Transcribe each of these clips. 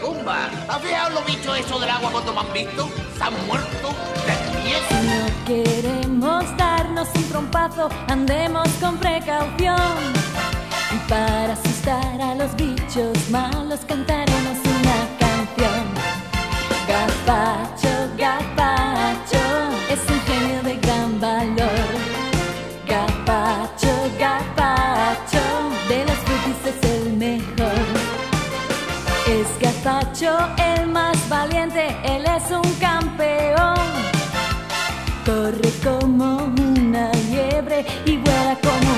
Gumba. ¿Habéis lo visto eso del agua cuando me han visto? ¿Se han muerto de? Si no queremos darnos un trompazo, andemos con precaución. Y para asustar a los bichos malos cantaremos una canción. Gazpacho, gazpacho, es un genio de gran valor. Gazpacho, El más valiente, él es un campeón. Corre como una liebre y vuela como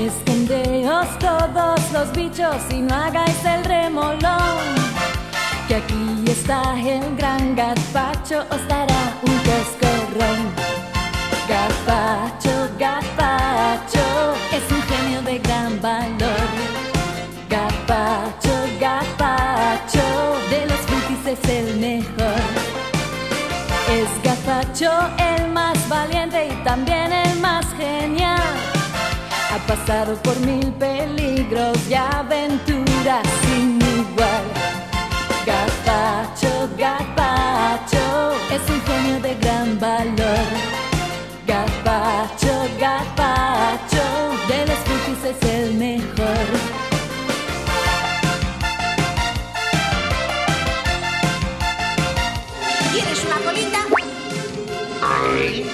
Escondeos todos los bichos y no hagáis el remolón. Que aquí está el gran gazpacho, os dará un coscorrón. Gazpacho, gazpacho, es un genio de gran valor. Gazpacho, gazpacho, de los frutis es el mejor. Es Gazpacho el más valiente y también el más genial. Ha pasado por mil peligros y aventuras sin igual. Gazpacho, gazpacho, es un genio de gran valor. Gazpacho, gazpacho, de los frutis es el mejor. ¿Quieres una colita? Ay.